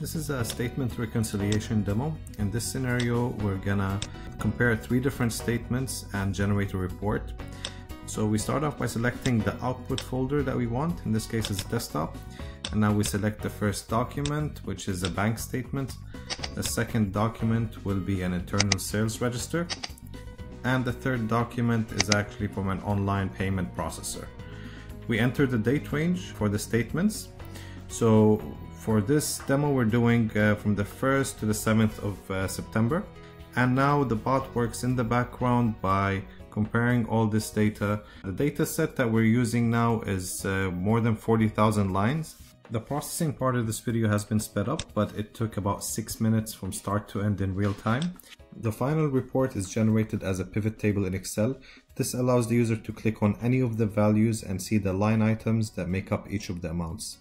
This is a statement reconciliation demo. In this scenario, we're gonna compare three different statements and generate a report. So we start off by selecting the output folder that we want. In this case, it's desktop. And now we select the first document, which is a bank statement. The second document will be an internal sales register. And the third document is actually from an online payment processor. We enter the date range for the statements. So for this demo, we're doing uh, from the 1st to the 7th of uh, September. And now the bot works in the background by comparing all this data. The data set that we're using now is uh, more than 40,000 lines. The processing part of this video has been sped up, but it took about 6 minutes from start to end in real time. The final report is generated as a pivot table in Excel. This allows the user to click on any of the values and see the line items that make up each of the amounts.